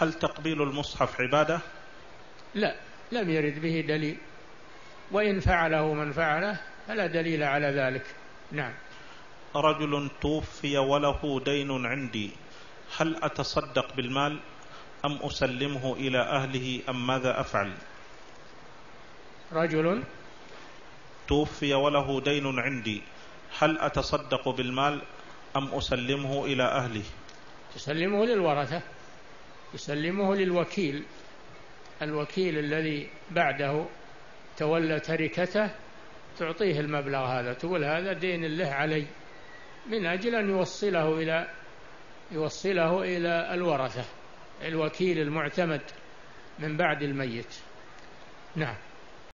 هل تقبيل المصحف عبادة؟ لا لم يرد به دليل. وإن فعله من فعله فلا دليل على ذلك. نعم. رجل توفي وله دين عندي هل أتصدق بالمال؟ أم أسلمه إلى أهله؟ أم ماذا أفعل؟ رجل توفي وله دين عندي هل أتصدق بالمال؟ أم أسلمه إلى أهله؟ تسلمه للورثة. يسلمه للوكيل الوكيل الذي بعده تولى تركته تعطيه المبلغ هذا تقول هذا دين له علي من أجل أن يوصله إلى يوصله إلى الورثة الوكيل المعتمد من بعد الميت. نعم.